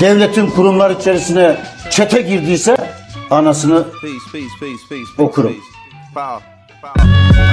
devletin kurumlar içerisine çete girdiyse anasını Peace, peace, peace, peace, peace, Okurum. peace.